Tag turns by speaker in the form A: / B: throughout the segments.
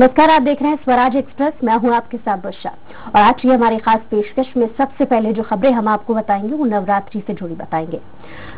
A: नमस्कार, आप देख रहे हैं स्वराज एक्सप्रेस। मैं हूँ आपके साथ वर्षा और आज की हमारी खास पेशकश में सबसे पहले जो खबरें हम आपको बताएँगे, वो नवरात्रि से जुड़ी बताएँगे।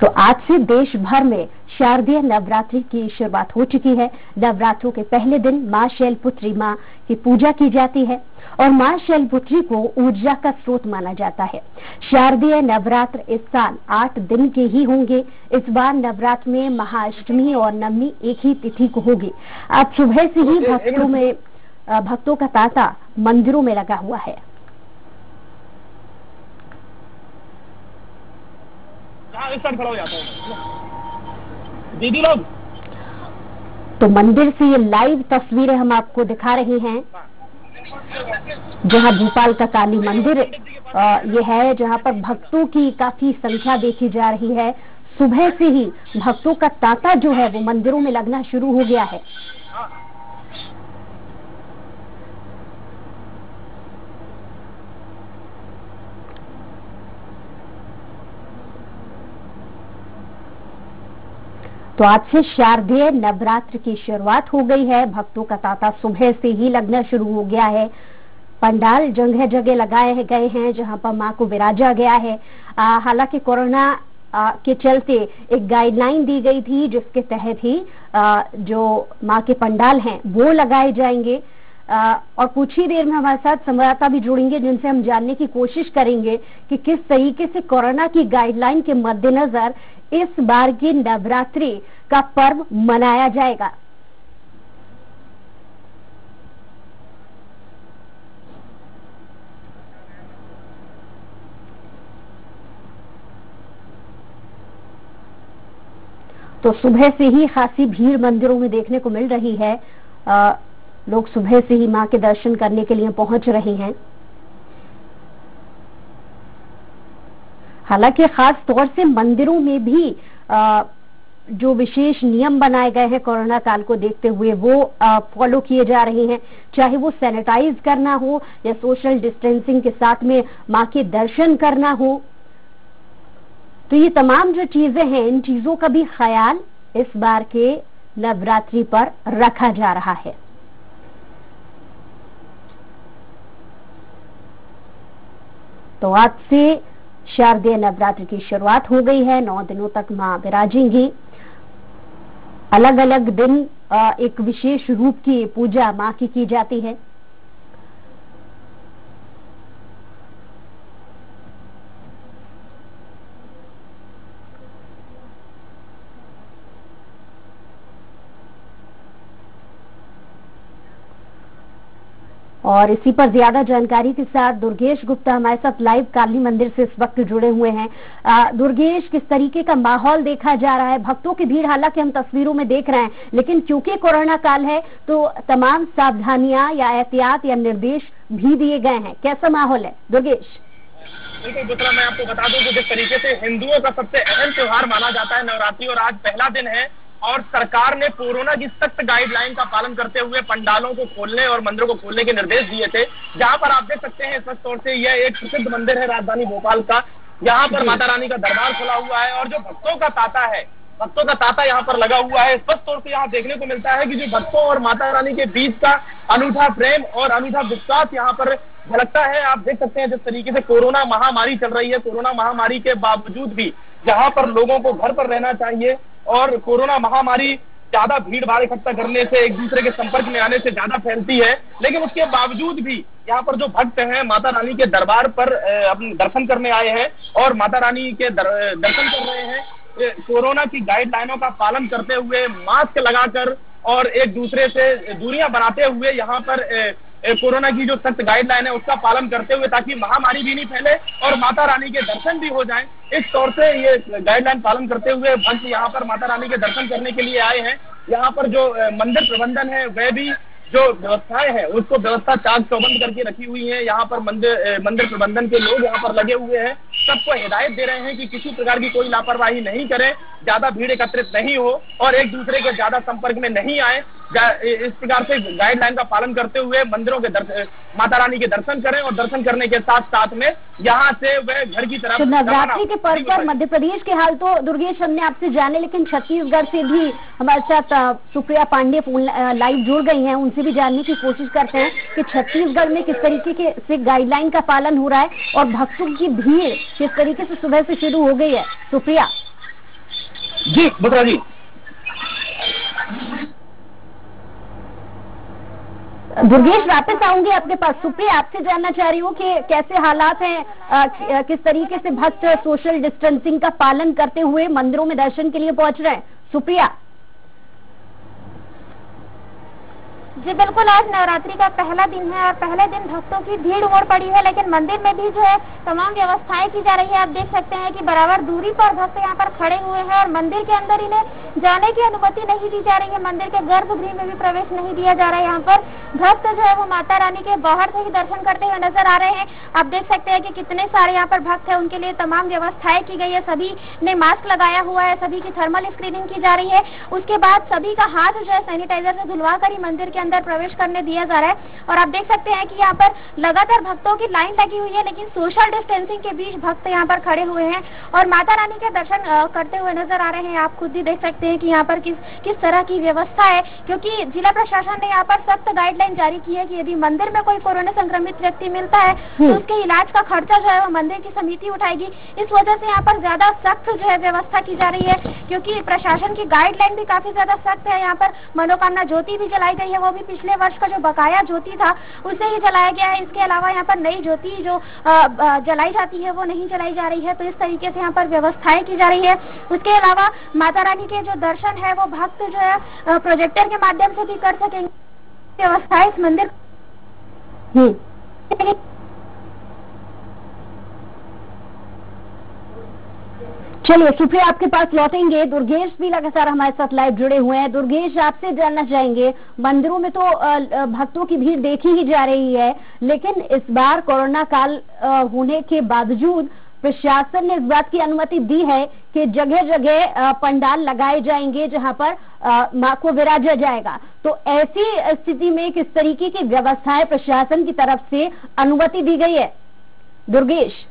A: तो आज से देश भर में शारदीय नवरात्रि की शुरुआत हो चुकी है। नवरात्रों के पहले दिन माँ शैलपुत्री माँ की पूजा की जाती है। और माँ शैलपुत्री को ऊर्जा का स्रोत माना जाता है। शारदीय नवरात्र इस साल आठ दिन के ही होंगे। इस बार नवरात्र में महाअष्टमी और नवमी एक ही तिथि को होगी। आज सुबह से ही भक्तों में भक्तों का तांता मंदिरों में लगा हुआ है। हो है दीदी लोग। तो मंदिर से ये लाइव तस्वीरें हम आपको दिखा रहे हैं। जहाँ भोपाल का काली मंदिर ये है, जहाँ पर भक्तों की काफ़ी संख्या देखी जा रही है। सुबह से ही भक्तों का तांता जो है, वो मंदिरों में लगना शुरू हो गया है। तो आज से शारदीय नवरात्र की शुरुआत हो गई है। भक्तों का तांता सुबह से ही लगना शुरू हो गया है। पंडाल जगह जगह लगाए गए हैं जहाँ पर माँ को विराजा गया है। हालाँकि कोरोना के चलते एक गाइडलाइन दी गई थी जिसके तहत ही आ, जो माँ के पंडाल हैं वो लगाए जाएँगे। आ, और कुछ ही देर में हमारे साथ संवाददाता भी जुड़ेंगे जिनसे हम जानने की कोशिश करेंगे कि किस तरीके से कोरोना की गाइडलाइन के मद्देनजर इस बार की नवरात्रि का पर्व मनाया जाएगा। तो सुबह से ही खासी भीड़ मंदिरों में देखने को मिल रही है। आ, लोग सुबह से ही माँ के दर्शन करने के लिए पहुँच रहे हैं। हालाँकि खास तौर से मंदिरों में भी आ, जो विशेष नियम बनाए गए हैं कोरोना काल को देखते हुए वो फॉलो किए जा रहे हैं। चाहे वो सैनिटाइज करना हो या सोशल डिस्टेंसिंग के साथ में माँ के दर्शन करना हो। तो ये तमाम जो चीज़ें हैं इन चीज़ों का भी ख्याल इस बार के नवरात्रि पर रखा जा रहा है। तो आज से शारदीय नवरात्र की शुरुआत हो गई है। नौ दिनों तक माँ विराजेंगी। अलग अलग दिन एक विशेष रूप की पूजा माँ की की जाती है। और इसी पर ज़्यादा जानकारी के साथ दुर्गेश गुप्ता हमारे साथ लाइव काली मंदिर से इस वक्त जुड़े हुए हैं। दुर्गेश, किस तरीके का माहौल देखा जा रहा है? भक्तों की भीड़ हालाँकि हम तस्वीरों में देख रहे हैं, लेकिन चूँकि कोरोना काल है तो तमाम सावधानियाँ या एहतियात या निर्देश भी दिए गए हैं। कैसा माहौल है? दुर्गेश।
B: बिल्कुल मैं आपको बता दूँ कि जिस तरीके से हिंदुओं का सबसे अहम त्योहार माना जाता है, नवरात्रि, और आज पहला दिन है और सरकार ने कोरोना की सख्त गाइडलाइन का पालन करते हुए पंडालों को खोलने और मंदिरों को खोलने के निर्देश दिए थे। जहाँ पर आप देख सकते हैं स्पष्ट तौर से यह एक प्रसिद्ध मंदिर है राजधानी भोपाल का। यहाँ पर माता रानी का दरबार खुला हुआ है और जो भक्तों का ताता है भक्तों का ताता यहाँ पर लगा हुआ है। स्पष्ट तौर से यहाँ देखने को मिलता है कि जो भक्तों और माता रानी के बीच का अनूठा प्रेम और अनूठा विश्वास यहाँ पर झलकता है। आप देख सकते हैं जिस तरीके से कोरोना महामारी चल रही है। कोरोना महामारी के बावजूद भी जहाँ पर लोगों को घर पर रहना चाहिए और कोरोना महामारी ज़्यादा भीड़ भाड़ इकट्ठा करने से एक दूसरे के संपर्क में आने से ज़्यादा फैलती है। लेकिन उसके बावजूद भी यहाँ पर जो भक्त हैं माता रानी के दरबार पर अपने दर्शन करने आए हैं और माता रानी के दर, दर्शन कर रहे हैं। कोरोना की गाइडलाइनों का पालन करते हुए मास्क लगाकर और एक दूसरे से दूरियाँ बनाते हुए यहाँ पर कोरोना की जो सख्त गाइडलाइन है, उसका पालन करते हुए ताकि महामारी भी नहीं फैले और माता रानी के दर्शन भी हो जाएँ। इस तौर से ये गाइडलाइन पालन करते हुए भक्त यहाँ पर माता रानी के दर्शन करने के लिए आए हैं। यहाँ पर जो मंदिर प्रबंधन है, वह भी जो व्यवस्थाएँ है, उसको व्यवस्था चाक चौबंद करके रखी हुई है। यहाँ पर मंदिर मंदिर प्रबंधन के लोग यहाँ पर लगे हुए हैं। सबको हिदायत दे रहे हैं कि किसी प्रकार की कोई लापरवाही नहीं करें, ज़्यादा भीड़ एकत्रित नहीं हो और एक दूसरे के ज़्यादा संपर्क में नहीं आए। इस प्रकार से गाइडलाइन का पालन करते हुए मंदिरों के दर्शन माता रानी के दर्शन करें और दर्शन करने के साथ साथ में यहाँ से वह घर की तरफ़
A: तो नवरात्रि के पर्व पर मध्य प्रदेश के हाल तो दुर्गेश हमने आपसे जाने लेकिन छत्तीसगढ़ से भी हमारे साथ सुप्रिया पांडे फ़ोन लाइव जुड़ गई हैं। उनसे भी जानने की कोशिश करते हैं कि छत्तीसगढ़ में किस तरीके के से गाइडलाइन का पालन हो रहा है और भक्तों की भीड़ किस तरीके से सुबह से शुरू हो गई है। सुप्रिया।
B: जी बता जी
A: दुर्गेश वापस आऊँगी आपके पास। सुप्रिया, आपसे जानना चाह रही हूँ कि कैसे हालात हैं किस तरीके से भक्त सोशल डिस्टेंसिंग का पालन करते हुए मंदिरों में दर्शन के लिए पहुँच रहे हैं। सुप्रिया
C: जी, बिल्कुल, आज नवरात्रि का पहला दिन है और पहले दिन भक्तों की भीड़ उमड़ पड़ी है, लेकिन मंदिर में भी जो है तमाम व्यवस्थाएँ की जा रही है। आप देख सकते हैं कि बराबर दूरी पर भक्त यहाँ पर खड़े हुए हैं और मंदिर के अंदर इन्हें जाने की अनुमति नहीं दी जा रही है। मंदिर के गर्भगृह में भी प्रवेश नहीं दिया जा रहा है। यहाँ पर भक्त जो है वो माता रानी के बाहर से ही दर्शन करते हुए नज़र आ रहे हैं। आप देख सकते हैं कि कितने सारे यहाँ पर भक्त है। उनके लिए तमाम व्यवस्थाएँ की गई है। सभी ने मास्क लगाया हुआ है। सभी की थर्मल स्क्रीनिंग की जा रही है। उसके बाद सभी का हाथ जो है सैनिटाइजर से धुलवा कर ही मंदिर के अंदर प्रवेश करने दिया जा रहा है। और आप देख सकते हैं कि यहाँ पर लगातार भक्तों की लाइन लगी हुई है लेकिन सोशल डिस्टेंसिंग के बीच भक्त यहाँ पर खड़े हुए हैं। और माता रानी के दर्शन करते हुए नज़र आ रहे हैं। आप खुद ही देख सकते हैं कि यहाँ पर किस किस तरह की व्यवस्था है क्योंकि जिला प्रशासन ने यहाँ पर सख्त गाइडलाइन जारी की है कि यदि मंदिर में कोई कोरोना संक्रमित व्यक्ति मिलता है तो हम्म। उसके इलाज का खर्चा जो है वो मंदिर की समिति उठाएगी। इस वजह से यहाँ पर ज़्यादा सख्त जो है व्यवस्था की जा रही है क्योंकि प्रशासन की गाइडलाइन भी काफ़ी ज़्यादा सख्त है। यहाँ पर मनोकामना ज्योति भी जलाई गई है वो भी पिछले वर्ष का जो बकाया ज्योति था उसे ही जलाया गया है। इसके अलावा यहाँ पर नई ज्योति जो जलाई जाती है वो नहीं जलाई जा रही है। तो इस तरीके से यहाँ पर व्यवस्थाएँ की जा रही है। उसके अलावा माता रानी के जो दर्शन है वो भक्त जो है प्रोजेक्टर के माध्यम से भी कर सकेंगे। व्यवस्था इस मंदिर
A: चलिए, सुप्रिया आपके पास लौटेंगे। दुर्गेश भी लगातार हमारे साथ लाइव जुड़े हुए हैं। दुर्गेश, आपसे जानना चाहेंगे मंदिरों में तो भक्तों की भीड़ देखी ही जा रही है, लेकिन इस बार कोरोना काल होने के बावजूद प्रशासन ने इस बात की अनुमति दी है कि जगह जगह पंडाल लगाए जाएँगे जहाँ पर माँ को विराजा जाएगा। तो ऐसी स्थिति में किस तरीके की व्यवस्थाएँ प्रशासन की तरफ़ से अनुमति दी गई है? दुर्गेश।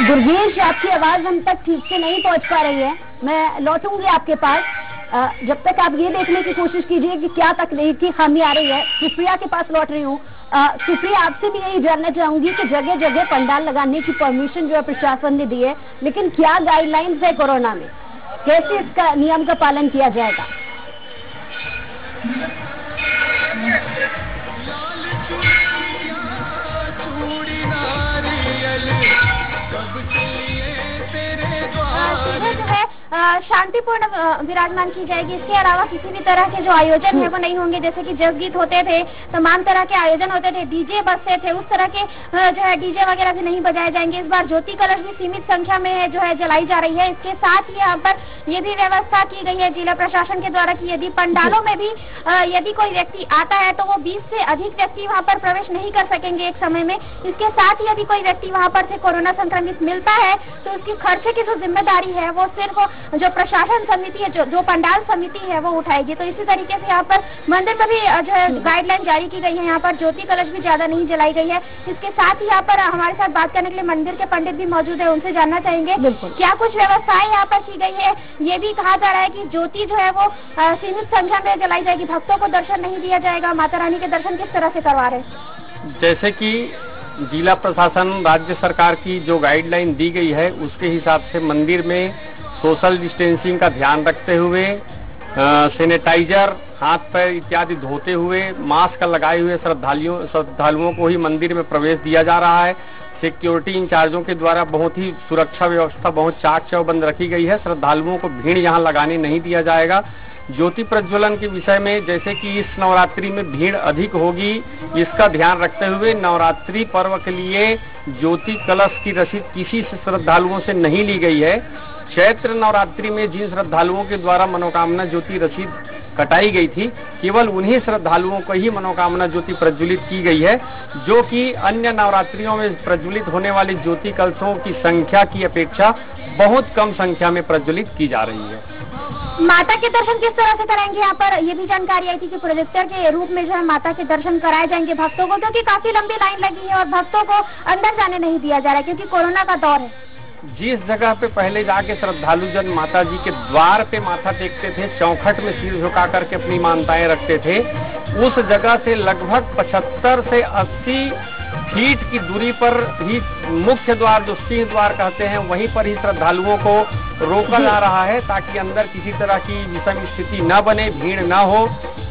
A: दुर्गेश आपकी आवाज़ हम तक ठीक से नहीं पहुँच पा रही है। मैं लौटूँगी आपके पास। जब तक आप ये देखने की कोशिश कीजिए कि क्या तकलीफ़ की खामी आ रही है, सुप्रिया के पास लौट रही हूँ। सुप्रिया, आपसे भी यही जानना चाहूँगी कि जगह जगह पंडाल लगाने की परमिशन जो है प्रशासन ने दी है, लेकिन क्या गाइडलाइंस है कोरोना में? कैसे इसका नियम का पालन किया जाएगा?
C: शांतिपूर्ण विराजमान की जाएगी। इसके अलावा किसी भी तरह के जो आयोजन है, वो नहीं होंगे। जैसे कि जस गीत होते थे, तमाम तरह के आयोजन होते थे। डीजे बसते थे, उस तरह के जो है डीजे वगैरह भी नहीं बजाए जाएँगे। इस बार ज्योति कलश भी सीमित संख्या में जो है जलाई जा रही है। इसके साथ ही यहाँ पर ये भी व्यवस्था की गई है जिला प्रशासन के द्वारा की यदि पंडालों में भी यदि कोई व्यक्ति आता है तो वो बीस से अधिक व्यक्ति वहाँ पर प्रवेश नहीं कर सकेंगे एक समय में। इसके साथ ही यदि कोई व्यक्ति वहाँ पर से कोरोना संक्रमित मिलता है तो उसकी खर्चे की जो ज़िम्मेदारी है, वो सिर्फ़ जो प्रशासन समिति है जो जो पंडाल समिति है वो उठाएगी। तो इसी तरीके से यहाँ पर मंदिर पर भी जो है गाइडलाइन जारी की गई है। यहाँ पर ज्योति कलश भी ज़्यादा नहीं जलाई गई है। इसके साथ ही यहाँ पर हमारे साथ बात करने के लिए मंदिर के पंडित भी मौजूद है उनसे जानना चाहेंगे क्या कुछ व्यवस्थाएँ यहाँ पर की गई है। ये भी कहा जा रहा है की ज्योति जो है वो सीमित संख्या में जलाई जाएगी। भक्तों को दर्शन नहीं दिया जाएगा। माता रानी के दर्शन किस तरह से करवा रहे
D: जैसे की जिला प्रशासन राज्य सरकार की जो गाइडलाइन दी गई है उसके हिसाब से मंदिर में सोशल डिस्टेंसिंग का ध्यान रखते हुए सैनिटाइजर, हाथ पैर इत्यादि धोते हुए, मास्क लगाए हुए श्रद्धालुओं श्रद्धालुओं को ही मंदिर में प्रवेश दिया जा रहा है। सिक्योरिटी इंचार्जों के द्वारा बहुत ही सुरक्षा व्यवस्था, बहुत चाक चौबंद रखी गई है। श्रद्धालुओं को भीड़ यहाँ लगाने नहीं दिया जाएगा। ज्योति प्रज्वलन के विषय में जैसे कि इस नवरात्रि में भीड़ अधिक होगी, इसका ध्यान रखते हुए नवरात्रि पर्व के लिए ज्योति कलश की रसीद किसी से श्रद्धालुओं से नहीं ली गई है। चैत्र नवरात्रि में जिन श्रद्धालुओं के द्वारा मनोकामना ज्योति रसीद कटाई गई थी, केवल उन्हीं श्रद्धालुओं को ही मनोकामना ज्योति प्रज्वलित की गई है, जो कि अन्य नवरात्रियों में प्रज्वलित होने वाली ज्योति कलशों की संख्या की अपेक्षा बहुत कम संख्या में प्रज्वलित की जा रही है।
C: माता के दर्शन किस तरह से कराएँगे यहाँ पर? ये भी जानकारी आई थी कि प्रोजेक्टर के रूप में जो है माता के दर्शन कराए जाएँगे भक्तों को, क्योंकि काफ़ी लंबी लाइन लगी है और भक्तों को अंदर जाने नहीं दिया जा रहा है, क्योंकि कोरोना का दौर है।
D: जिस जगह पे पहले जाके श्रद्धालु जन माता जी के द्वार पे माथा टेकते थे चौखट में सिर झुका करके अपनी मानताएँ रखते थे उस जगह से लगभग 75 से 80 फीट की दूरी पर ही मुख्य द्वार जो सिंह द्वार कहते हैं वहीं पर ही श्रद्धालुओं को रोका जा रहा है ताकि अंदर किसी तरह की विषम स्थिति न बने भीड़ न हो।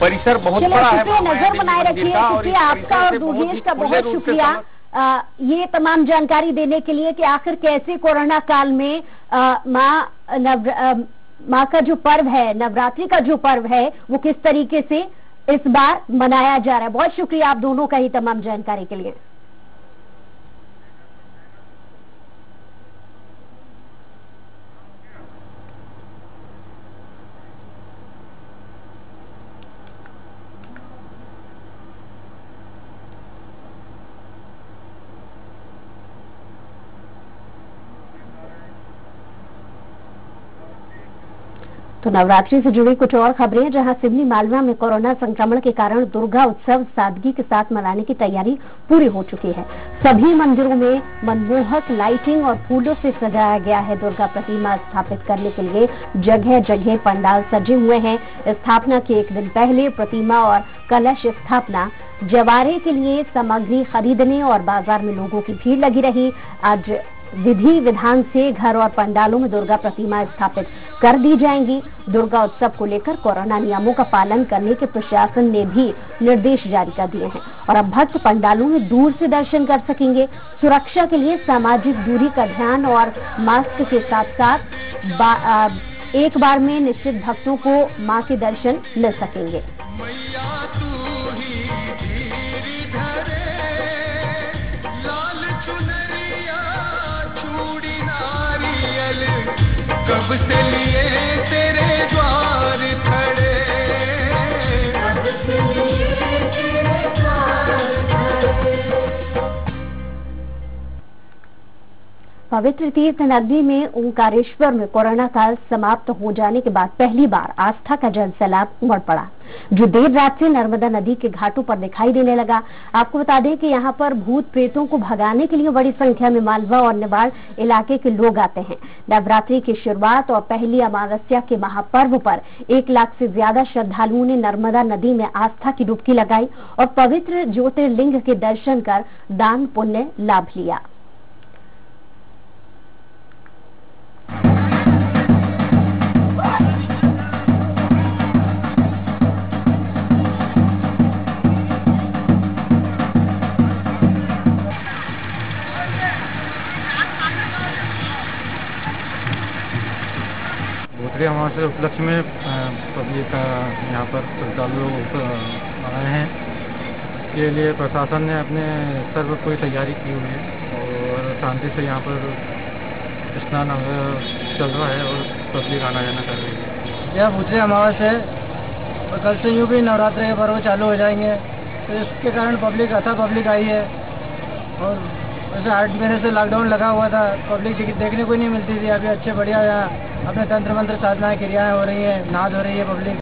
D: परिसर बहुत बड़ा है
A: नज़र बनाए रखिए आपका और का बहुत शुक्रिया। ये तमाम जानकारी देने के लिए कि आखिर कैसे कोरोना काल में माँ माँ का जो पर्व है, नवरात्रि का जो पर्व है, वो किस तरीके से इस बार मनाया जा रहा है। बहुत शुक्रिया आप दोनों का ही तमाम जानकारी के लिए। तो नवरात्रि से जुड़ी कुछ और खबरें, जहाँ सिवनी मालवा में कोरोना संक्रमण के कारण दुर्गा उत्सव सादगी के साथ मनाने की तैयारी पूरी हो चुकी है। सभी मंदिरों में मनमोहक लाइटिंग और फूलों से सजाया गया है। दुर्गा प्रतिमा स्थापित करने के लिए जगह जगह पंडाल सजे हुए हैं। स्थापना के एक दिन पहले प्रतिमा और कलश स्थापना, जवारे के लिए सामग्री खरीदने और बाज़ार में लोगों की भीड़ लगी रही। आज विधि विधान से घर और पंडालों में दुर्गा प्रतिमा स्थापित कर दी जाएँगी। दुर्गा उत्सव को लेकर कोरोना नियमों का पालन करने के प्रशासन ने भी निर्देश जारी कर दिए हैं और अब भक्त पंडालों में दूर से दर्शन कर सकेंगे। सुरक्षा के लिए सामाजिक दूरी का ध्यान और मास्क के साथ साथ बा, आ, एक बार में निश्चित भक्तों को माँ के दर्शन मिल सकेंगे।
E: कब से लिए तेरे
A: पवित्र तीर्थ नगरी में ओंकारेश्वर में कोरोना काल समाप्त हो जाने के बाद पहली बार आस्था का जल सैलाब उमड़ पड़ा। जो देर रात से नर्मदा नदी के घाटों पर दिखाई देने लगा। आपको बता दें कि यहाँ पर भूत प्रेतों को भगाने के लिए बड़ी संख्या में मालवा और निवाड़ इलाके के लोग आते हैं। नवरात्रि की शुरुआत और पहली अमावस्या के महापर्व पर एक लाख से ज़्यादा श्रद्धालुओं ने नर्मदा नदी में आस्था की डुबकी लगाई और पवित्र ज्योतिर्लिंग के दर्शन कर दान पुण्य लाभ लिया।
F: अमावस्या उपलक्ष्य में पब्लिक यहाँ पर श्रद्धालु आए हैं। इसके लिए प्रशासन ने अपने स्तर पर तैयारी की हुई है और शांति से यहाँ पर स्नान चल रहा है और पब्लिक आना जाना कर रही है।
G: यह भूतरे अमावस्या है, और कल से यूँ भी नवरात्र के पर्व चालू हो जाएँगे। तो इसके कारण पब्लिक अथा पब्लिक आई है। और वैसे आठ महीने से लॉकडाउन लगा हुआ था, पब्लिक देखने को नहीं मिलती थी। अभी अच्छे, बढ़िया यहाँ अपने तंत्र मंत्र साधनाएँ क्रियाएँ हो रही है नाद हो रही है पब्लिक